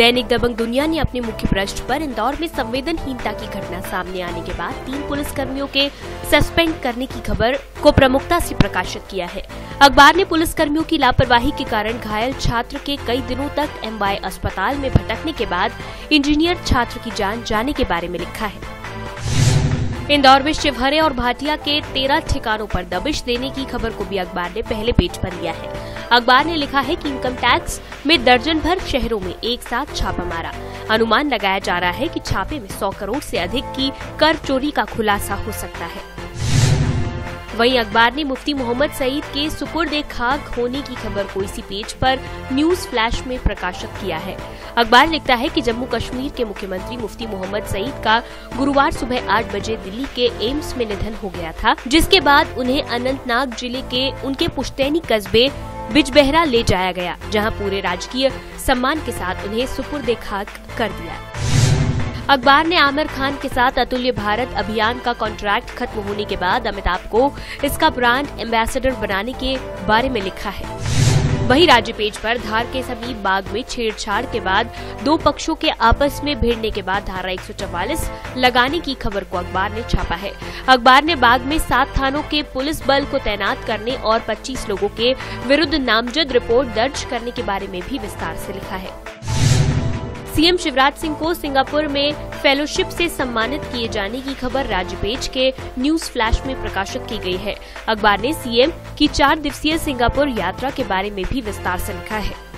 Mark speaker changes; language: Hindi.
Speaker 1: दैनिक दबंग दुनिया ने अपने मुख्य पृष्ठ पर इंदौर में संवेदनहीनता की घटना सामने आने के बाद तीन पुलिसकर्मियों के सस्पेंड करने की खबर को प्रमुखता से प्रकाशित किया है। अखबार ने पुलिसकर्मियों की लापरवाही के कारण घायल छात्र के कई दिनों तक एमवाई अस्पताल में भटकने के बाद इंजीनियर छात्र की जान जाने के बारे में लिखा है। इंदौर में शिवहरे और भाटिया के तेरह ठिकानों पर दबिश देने की खबर को भी अखबार ने पहले पेज पर लिया है। अखबार ने लिखा है कि इनकम टैक्स में दर्जन भर शहरों में एक साथ छापा मारा। अनुमान लगाया जा रहा है कि छापे में 100 करोड़ से अधिक की कर चोरी का खुलासा हो सकता है। वहीं अखबार ने मुफ्ती मोहम्मद सईद के सुपुर्द खाक होने की खबर को इसी पेज पर न्यूज़ फ्लैश में प्रकाशित किया है। अखबार लिखता है कि जम्मू कश्मीर के मुख्यमंत्री मुफ्ती मोहम्मद सईद का गुरुवार सुबह आठ बजे दिल्ली के एम्स में निधन हो गया था, जिसके बाद उन्हें अनंतनाग ज़िले के उनके पुश्तैनी कस्बे बिजबहरा ले जाया गया, जहाँ पूरे राजकीय सम्मान के साथ उन्हें सुपुर्द खाक कर दिया। अखबार ने आमिर खान के साथ अतुल्य भारत अभियान का कॉन्ट्रैक्ट खत्म होने के बाद अमिताभ को इसका ब्रांड एम्बेसडर बनाने के बारे में लिखा है। वहीं राज्य पेज पर धार के समीप बाग में छेड़छाड़ के बाद दो पक्षों के आपस में भिड़ने के बाद धारा एक सौ चौवालीस लगाने की खबर को अखबार ने छापा है। अखबार ने बाग में सात थानों के पुलिस बल को तैनात करने और 25 लोगों के विरुद्ध नामजद रिपोर्ट दर्ज करने के बारे में भी विस्तार से लिखा है। सीएम शिवराज सिंह को सिंगापुर में फेलोशिप से सम्मानित किए जाने की खबर राज्य पेज के न्यूज़ फ्लैश में प्रकाशित की गई है। अखबार ने सीएम की चार दिवसीय सिंगापुर यात्रा के बारे में भी विस्तार से लिखा है।